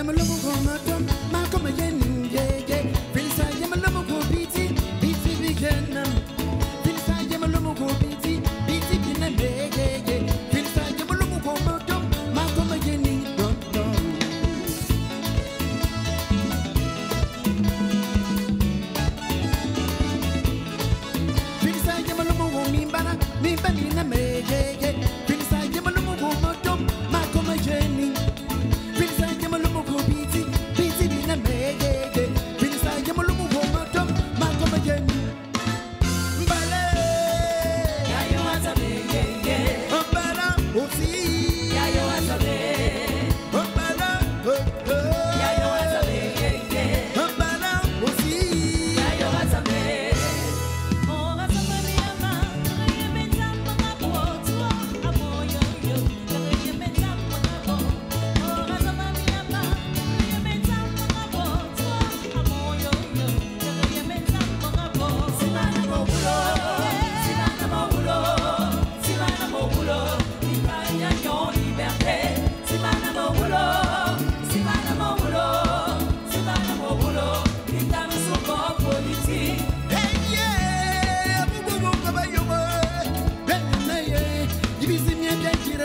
Yamalugo Matum, Malcolm Yen, yeah.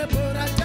por allá.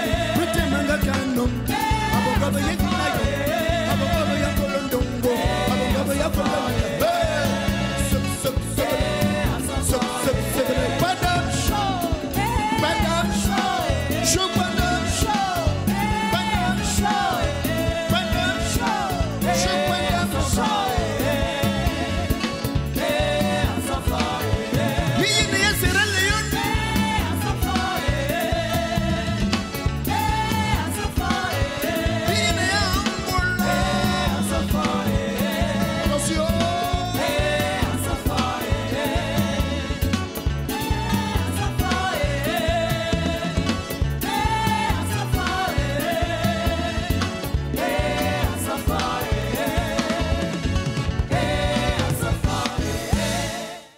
nga kano abogabo yekinayona